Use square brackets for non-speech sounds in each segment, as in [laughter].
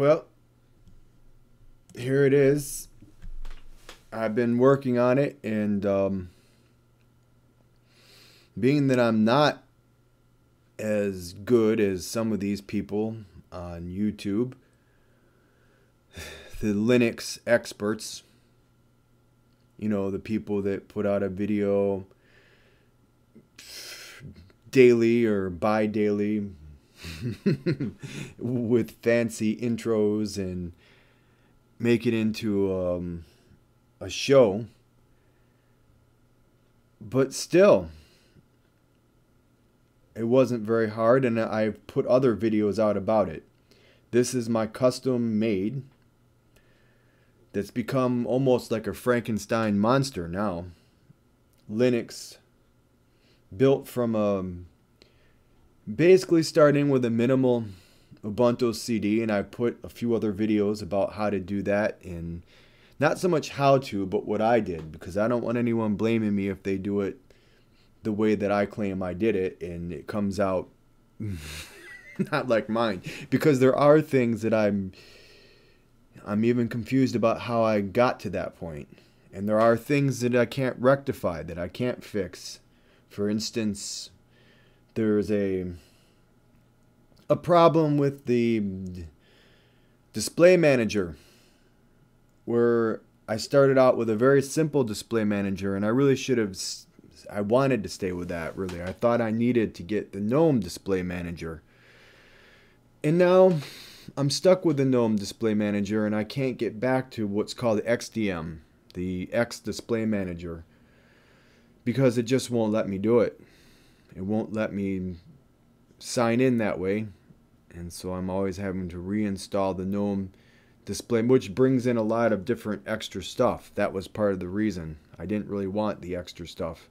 Well, here it is. I've been working on it, and um, being that I'm not as good as some of these people on YouTube, the Linux experts, you know, the people that put out a video daily or bi daily [laughs] with fancy intros and make it into um, a show. But still, it wasn't very hard, and I've put other videos out about it. This is my custom made that's become almost like a Frankenstein monster now. Linux built from a basically starting with a minimal Ubuntu CD and I put a few other videos about how to do that and not so much how to but what I did because I don't want anyone blaming me if they do it the way that I claim I did it and it comes out [laughs] not like mine. Because there are things that I'm I'm even confused about how I got to that point. And there are things that I can't rectify that I can't fix. For instance there's a a problem with the display manager where I started out with a very simple display manager and I really should have I wanted to stay with that really. I thought I needed to get the GNOME display manager. And now I'm stuck with the GNOME display manager and I can't get back to what's called XDM, the X display manager because it just won't let me do it. It won't let me sign in that way and so I'm always having to reinstall the GNOME display, which brings in a lot of different extra stuff. That was part of the reason. I didn't really want the extra stuff.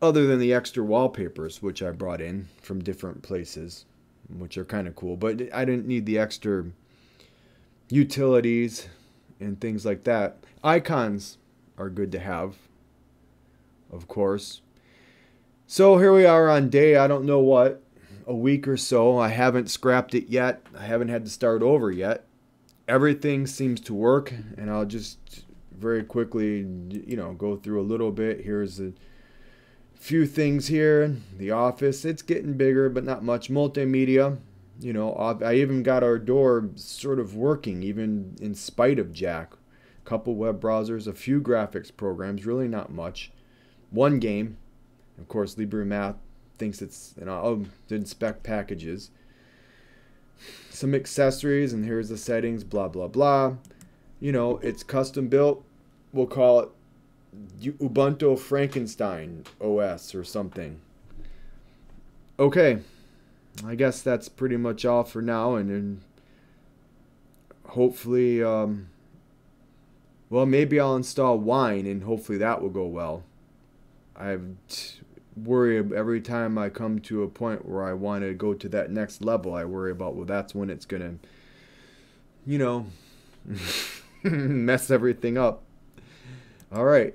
Other than the extra wallpapers, which I brought in from different places, which are kind of cool. But I didn't need the extra utilities and things like that. Icons are good to have, of course. So here we are on day, I don't know what, a week or so. I haven't scrapped it yet. I haven't had to start over yet. Everything seems to work, and I'll just very quickly, you know, go through a little bit. Here's a few things here. The office, it's getting bigger, but not much. Multimedia, you know, I even got Ardour sort of working, even in spite of Jack. A couple web browsers, a few graphics programs, really not much. One game, of course, LibreMath thinks it's you know oh did spec packages. Some accessories and here's the settings blah blah blah. You know it's custom built. We'll call it ubuntu frankenstein os or something. Okay. I guess that's pretty much all for now and then hopefully um, well maybe i'll install wine and hopefully that will go well. I've worry every time I come to a point where I want to go to that next level. I worry about well, that's when it's gonna, you know, [laughs] mess everything up. All right.